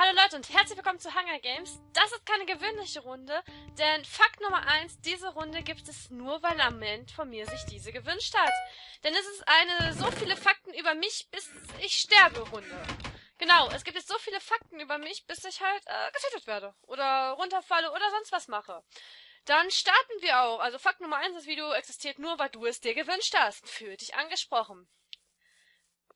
Hallo Leute und herzlich willkommen zu Hunger Games. Das ist keine gewöhnliche Runde, denn Fakt Nummer 1, diese Runde gibt es nur, weil Amend von mir sich diese gewünscht hat. Denn es ist eine so viele Fakten über mich, bis ich sterbe Runde. Genau, es gibt jetzt so viele Fakten über mich, bis ich halt äh, getötet werde oder runterfalle oder sonst was mache. Dann starten wir auch. Also Fakt Nummer 1, das Video existiert nur, weil du es dir gewünscht hast. Für dich angesprochen.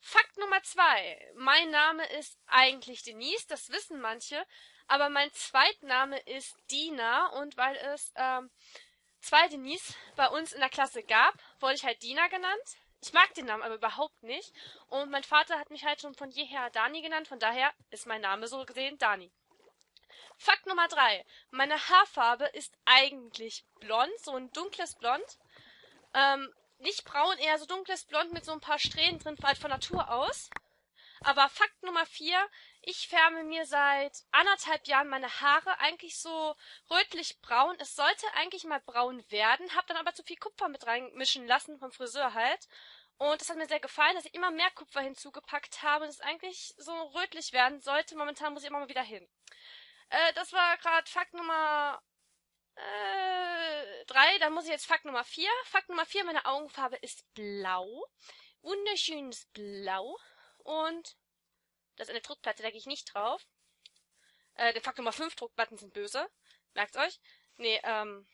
Fakt Nummer zwei. Mein Name ist eigentlich Denise, das wissen manche, aber mein Zweitname ist Dina und weil es ähm, zwei Denise bei uns in der Klasse gab, wurde ich halt Dina genannt. Ich mag den Namen aber überhaupt nicht und mein Vater hat mich halt schon von jeher Dani genannt, von daher ist mein Name so gesehen Dani. Fakt Nummer drei. Meine Haarfarbe ist eigentlich blond, so ein dunkles Blond. Ähm, nicht braun, eher so dunkles Blond mit so ein paar Strähnen drin, halt von Natur aus. Aber Fakt Nummer vier, ich färbe mir seit anderthalb Jahren meine Haare eigentlich so rötlich-braun. Es sollte eigentlich mal braun werden, hab dann aber zu viel Kupfer mit reinmischen lassen vom Friseur halt. Und das hat mir sehr gefallen, dass ich immer mehr Kupfer hinzugepackt habe und es eigentlich so rötlich werden sollte. Momentan muss ich immer mal wieder hin. Äh, das war gerade Fakt Nummer äh, drei, dann muss ich jetzt Fakt Nummer vier. Fakt Nummer vier, meine Augenfarbe ist blau. Wunderschönes Blau. Und das ist eine Druckplatte, da gehe ich nicht drauf. Äh, der Fakt Nummer fünf, Druckplatten sind böse. Merkt's euch? Nee, ähm.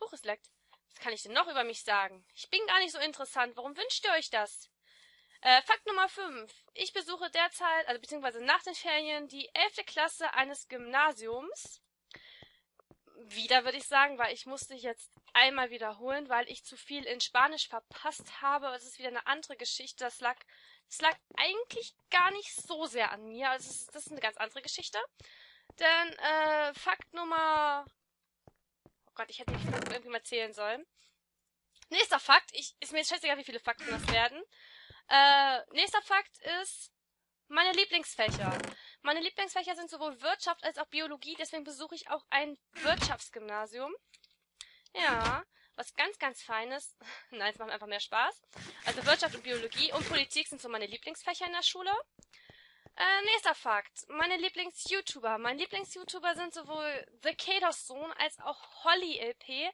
Huch, es leckt. Was kann ich denn noch über mich sagen? Ich bin gar nicht so interessant. Warum wünscht ihr euch das? Äh, Fakt Nummer 5. Ich besuche derzeit, also beziehungsweise nach den Ferien, die 11. Klasse eines Gymnasiums wieder, würde ich sagen, weil ich musste jetzt einmal wiederholen, weil ich zu viel in Spanisch verpasst habe. Es ist wieder eine andere Geschichte. Das lag, das lag eigentlich gar nicht so sehr an mir. Also ist, das ist eine ganz andere Geschichte. Denn äh, Fakt Nummer... Oh Gott, ich hätte nicht irgendwie mal zählen sollen. Nächster Fakt. Ich, ist mir jetzt scheißegal, wie viele Fakten das werden. Äh, nächster Fakt ist meine Lieblingsfächer. Meine Lieblingsfächer sind sowohl Wirtschaft als auch Biologie, deswegen besuche ich auch ein Wirtschaftsgymnasium. Ja, was ganz, ganz Feines. Nein, es macht einfach mehr Spaß. Also Wirtschaft und Biologie und Politik sind so meine Lieblingsfächer in der Schule. Äh, nächster Fakt. Meine Lieblings-YouTuber. Meine Lieblings-YouTuber sind sowohl The Kados Sohn als auch Holly LP.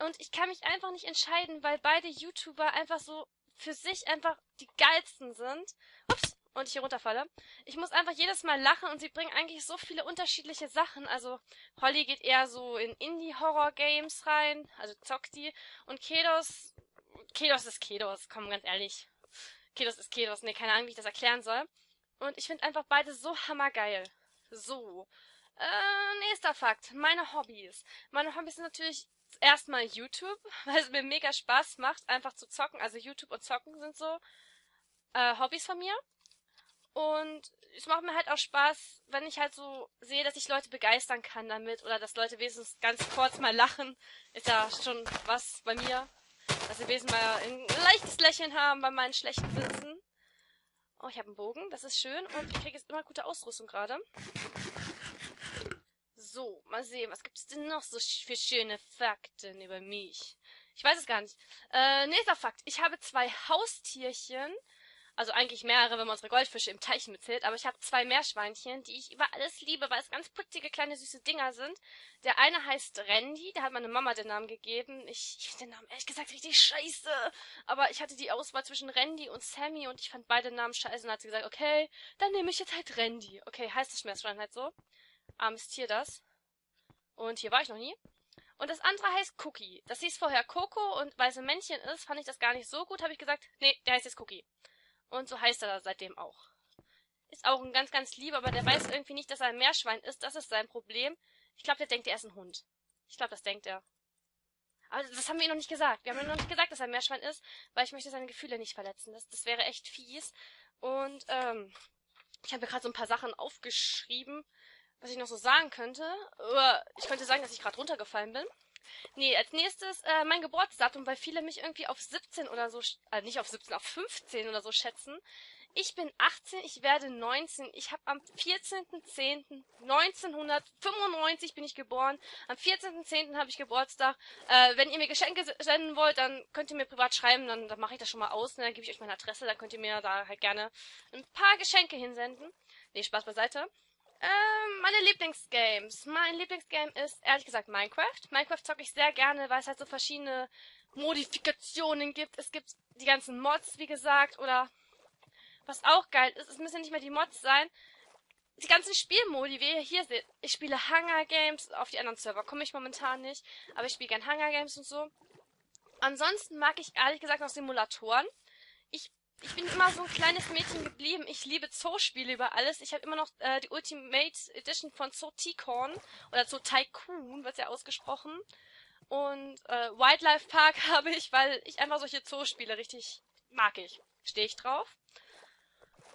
Und ich kann mich einfach nicht entscheiden, weil beide YouTuber einfach so für sich einfach die geilsten sind. Ups und ich hier runterfalle. Ich muss einfach jedes Mal lachen und sie bringen eigentlich so viele unterschiedliche Sachen. Also Holly geht eher so in Indie-Horror-Games rein, also zockt die. Und Kedos, Kedos ist Kedos, komm ganz ehrlich. Kedos ist Kedos, nee, keine Ahnung, wie ich das erklären soll. Und ich finde einfach beide so hammergeil. So. Äh, nächster Fakt. Meine Hobbys. Meine Hobbys sind natürlich erstmal YouTube, weil es mir mega Spaß macht, einfach zu zocken. Also YouTube und Zocken sind so äh, Hobbys von mir. Und es macht mir halt auch Spaß, wenn ich halt so sehe, dass ich Leute begeistern kann damit oder dass Leute wenigstens ganz kurz mal lachen. Ist ja schon was bei mir. Dass sie wenigstens mal ein leichtes Lächeln haben bei meinen schlechten Witzen. Oh, ich habe einen Bogen, das ist schön und ich kriege jetzt immer gute Ausrüstung gerade. So, mal sehen, was gibt es denn noch so für schöne Fakten über mich? Ich weiß es gar nicht. Äh, nächster Fakt. Ich habe zwei Haustierchen also eigentlich mehrere, wenn man unsere Goldfische im Teich mitzählt, aber ich habe zwei Meerschweinchen, die ich über alles liebe, weil es ganz putzige kleine süße Dinger sind. Der eine heißt Randy, da hat meine Mama den Namen gegeben. Ich, ich finde den Namen ehrlich gesagt richtig scheiße, aber ich hatte die Auswahl zwischen Randy und Sammy und ich fand beide Namen scheiße und hat sie gesagt, okay, dann nehme ich jetzt halt Randy. Okay, heißt das Meerschwein halt so. Armes Tier das. Und hier war ich noch nie. Und das andere heißt Cookie. Das hieß vorher Coco und weil es ein Männchen ist, fand ich das gar nicht so gut, habe ich gesagt, nee, der heißt jetzt Cookie. Und so heißt er seitdem auch. Ist auch ein ganz, ganz lieb, aber der weiß irgendwie nicht, dass er ein Meerschwein ist. Das ist sein Problem. Ich glaube, der denkt, er ist ein Hund. Ich glaube, das denkt er. Aber das haben wir ihm noch nicht gesagt. Wir haben ihm noch nicht gesagt, dass er ein Meerschwein ist, weil ich möchte seine Gefühle nicht verletzen. Das, das wäre echt fies. Und ähm, ich habe mir gerade so ein paar Sachen aufgeschrieben, was ich noch so sagen könnte. Ich könnte sagen, dass ich gerade runtergefallen bin. Nee, als nächstes äh, mein Geburtsdatum, weil viele mich irgendwie auf 17 oder so, äh, nicht auf 17, auf 15 oder so schätzen. Ich bin 18, ich werde 19. Ich habe am 14.10.1995 bin ich geboren. Am 14.10. habe ich Geburtstag. Äh, wenn ihr mir Geschenke senden wollt, dann könnt ihr mir privat schreiben, dann, dann mache ich das schon mal aus. Ne? Dann gebe ich euch meine Adresse, dann könnt ihr mir da halt gerne ein paar Geschenke hinsenden. Nee, Spaß beiseite. Ähm, meine Lieblingsgames. Mein Lieblingsgame ist ehrlich gesagt Minecraft. Minecraft zocke ich sehr gerne, weil es halt so verschiedene Modifikationen gibt. Es gibt die ganzen Mods, wie gesagt, oder was auch geil ist, es müssen nicht mehr die Mods sein. Die ganzen Spielmodi, wie ihr hier seht. Ich spiele Hunger Games, auf die anderen Server komme ich momentan nicht, aber ich spiele gern Hunger Games und so. Ansonsten mag ich ehrlich gesagt noch Simulatoren. Ich bin immer so ein kleines Mädchen geblieben. Ich liebe Zoospiele über alles. Ich habe immer noch äh, die Ultimate Edition von Zoo Ticon oder Zoo Tycoon, wird ja ausgesprochen. Und äh, Wildlife Park habe ich, weil ich einfach solche Zoospiele richtig mag ich. Stehe ich drauf.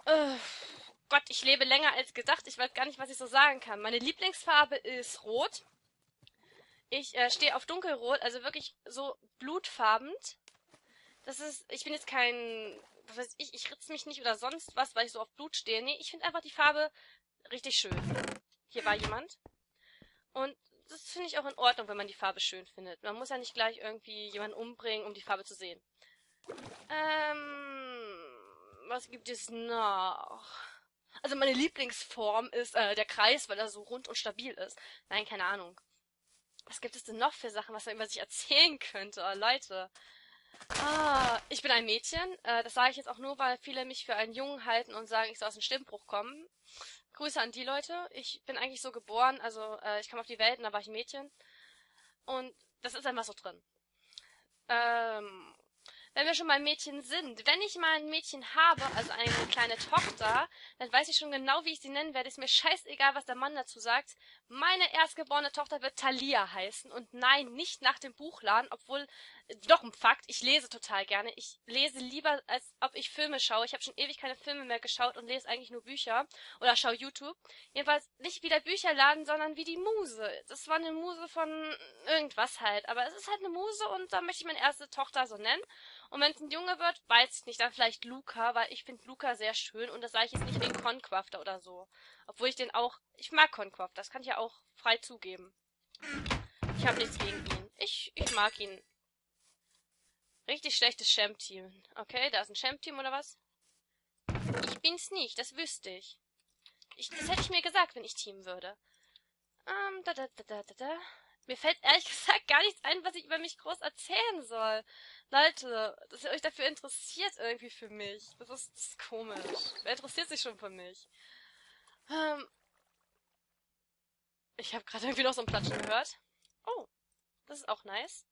Äh, Gott, ich lebe länger als gedacht. Ich weiß gar nicht, was ich so sagen kann. Meine Lieblingsfarbe ist Rot. Ich äh, stehe auf Dunkelrot, also wirklich so blutfarbend. Das ist, ich bin jetzt kein was weiß ich, ich ritze mich nicht oder sonst was, weil ich so auf Blut stehe. Nee, ich finde einfach die Farbe richtig schön. Hier war jemand. Und das finde ich auch in Ordnung, wenn man die Farbe schön findet. Man muss ja nicht gleich irgendwie jemanden umbringen, um die Farbe zu sehen. Ähm, was gibt es noch? Also meine Lieblingsform ist äh, der Kreis, weil er so rund und stabil ist. Nein, keine Ahnung. Was gibt es denn noch für Sachen, was man über sich erzählen könnte? Oh, Leute. Ah, ich bin ein Mädchen. Äh, das sage ich jetzt auch nur, weil viele mich für einen Jungen halten und sagen, ich soll aus dem Stimmbruch kommen. Grüße an die Leute. Ich bin eigentlich so geboren, also äh, ich kam auf die Welt und da war ich Mädchen. Und das ist einfach so drin. Ähm, wenn wir schon mal Mädchen sind, wenn ich mal ein Mädchen habe, also eine kleine Tochter, dann weiß ich schon genau, wie ich sie nennen werde. Ist mir scheißegal, was der Mann dazu sagt. Meine erstgeborene Tochter wird Thalia heißen. Und nein, nicht nach dem Buchladen, obwohl, doch ein Fakt, ich lese total gerne. Ich lese lieber, als ob ich Filme schaue. Ich habe schon ewig keine Filme mehr geschaut und lese eigentlich nur Bücher oder schaue YouTube. Jedenfalls nicht wie der Bücherladen, sondern wie die Muse. Das war eine Muse von irgendwas halt. Aber es ist halt eine Muse und da möchte ich meine erste Tochter so nennen. Und wenn es ein Junge wird, weiß ich nicht, dann vielleicht Luca, weil ich finde Luca sehr schön und das sage ich jetzt nicht wegen Concrafter oder so. Obwohl ich den auch, ich mag Concraft, das kann ich ja auch frei zugeben. Ich habe nichts gegen ihn. Ich, ich mag ihn. Richtig schlechtes Champ-Team. Okay, da ist ein Champ-Team oder was? Ich bin's nicht, das wüsste ich. ich. Das hätte ich mir gesagt, wenn ich Team würde. Ähm, da, da, da, da, da, da. Mir fällt ehrlich gesagt gar nichts ein, was ich über mich groß erzählen soll. Leute, dass ihr euch dafür interessiert irgendwie für mich. Das ist, das ist komisch. Wer interessiert sich schon für mich? Ähm, ich habe gerade irgendwie noch so ein Platschen gehört. Oh, das ist auch nice.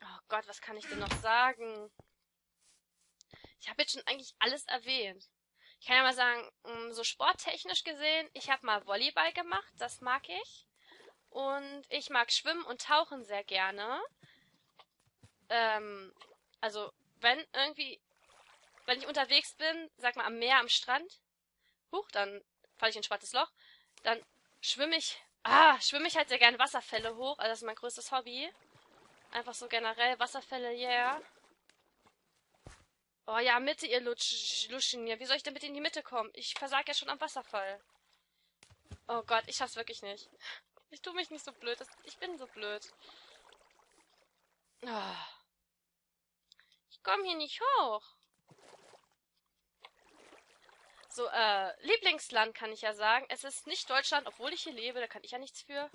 Oh Gott, was kann ich denn noch sagen? Ich habe jetzt schon eigentlich alles erwähnt. Ich kann ja mal sagen, mm, so sporttechnisch gesehen, ich habe mal Volleyball gemacht, das mag ich. Und ich mag Schwimmen und Tauchen sehr gerne. Ähm, also, wenn irgendwie, wenn ich unterwegs bin, sag mal am Meer, am Strand, huch, dann falle ich in ein schwarzes Loch, dann schwimme ich, ah, schwimme ich halt sehr gerne Wasserfälle hoch, also das ist mein größtes Hobby. Einfach so generell Wasserfälle, yeah. Oh ja, Mitte, ihr Lutsch, Luschen hier. Wie soll ich denn bitte in die Mitte kommen? Ich versag ja schon am Wasserfall. Oh Gott, ich schaff's wirklich nicht. Ich tu mich nicht so blöd. Ich bin so blöd. Oh. Ich komme hier nicht hoch. So, äh, Lieblingsland kann ich ja sagen. Es ist nicht Deutschland, obwohl ich hier lebe. Da kann ich ja nichts für.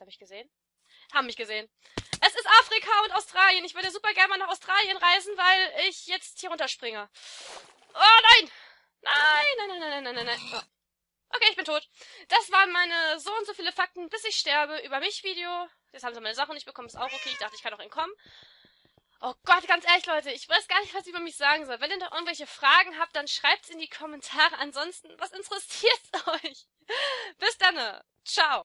Habe ich gesehen? Haben mich gesehen. Es ist Afrika und Australien. Ich würde super gerne mal nach Australien reisen, weil ich jetzt hier runterspringe. Oh nein! Nein, nein, nein, nein, nein, nein, nein. Okay, ich bin tot. Das waren meine so und so viele Fakten, bis ich sterbe, über mich Video. Jetzt haben sie meine Sachen nicht bekommen, ist auch okay. Ich dachte, ich kann auch entkommen. Oh Gott, ganz ehrlich, Leute, ich weiß gar nicht, was ich über mich sagen soll. Wenn ihr da irgendwelche Fragen habt, dann schreibt's in die Kommentare. Ansonsten, was interessiert euch? Bis dann. Ciao.